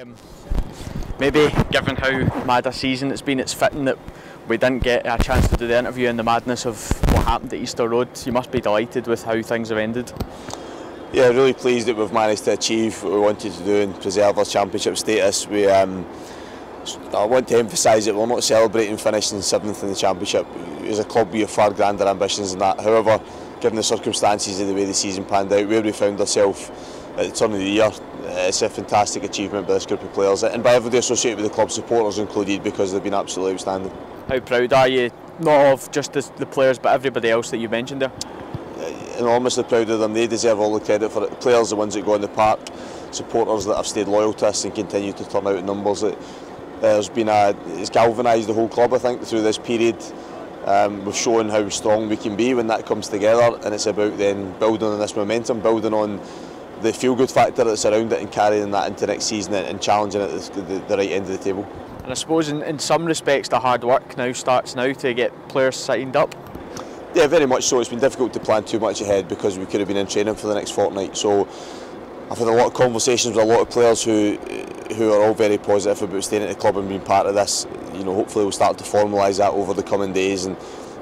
Um, maybe given how mad a season it's been, it's fitting that we didn't get a chance to do the interview in the madness of what happened at Easter Road. You must be delighted with how things have ended. Yeah, really pleased that we've managed to achieve what we wanted to do and preserve our championship status. We, um, I want to emphasise that we're not celebrating finishing seventh in the championship. As a club, we have far grander ambitions than that. However, given the circumstances of the way the season panned out, where we found ourselves at the turn of the year, it's a fantastic achievement by this group of players and by everybody associated with the club, supporters included, because they've been absolutely outstanding. How proud are you, not of just the, the players, but everybody else that you mentioned there? enormously proud of them. They deserve all the credit for it. The Players, the ones that go in the park, supporters that have stayed loyal to us and continue to turn out in numbers. It, there's been a, it's galvanised the whole club, I think, through this period. Um, we've shown how strong we can be when that comes together, and it's about then building on this momentum, building on the feel-good factor that's around it, and carrying that into next season and, challenging it at the, the, the, right end of the table. And I suppose in, in some respects the hard work now starts now to get players signed up. Yeah, very much so. It's been difficult to plan too much ahead because we could have been in training for the next fortnight. So I've had a lot of conversations with a lot of players who who are all very positive about staying at the club and being part of this. You know, hopefully we'll start to formalise that over the coming days and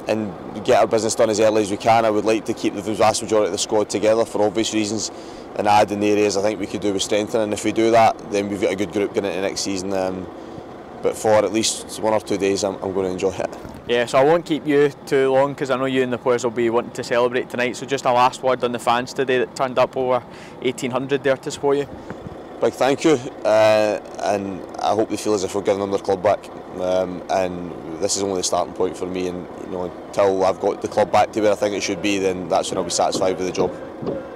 and get our business done as early as we can. I would like to keep the vast majority of the squad together for obvious reasons and add in the areas I think we could do with strengthening. And if we do that, then we've got a good group going into next season. Um, but for at least one or two days, I'm, I'm going to enjoy it. Yeah, so I won't keep you too long because I know you and the players will be wanting to celebrate tonight. So just a last word on the fans today that turned up over 1,800 there to support you. Big thank you, uh, and I hope they feel as if we're giving them their club back. Um, and this is only the starting point for me. And you know, until I've got the club back to where I think it should be, then that's when I'll be satisfied with the job.